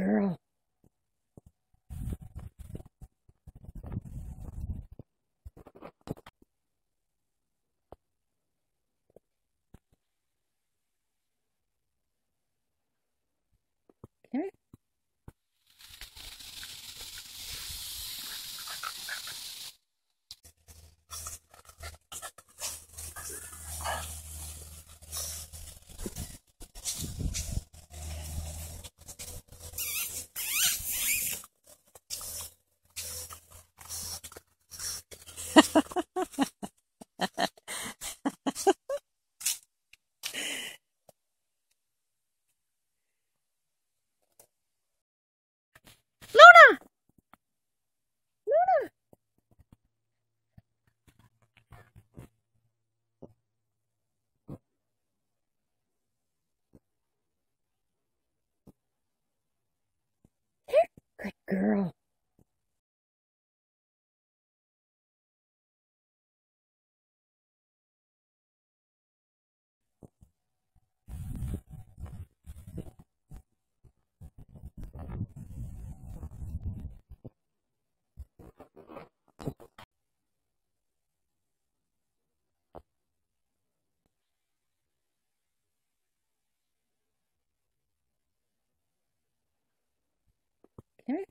girl. Okay. There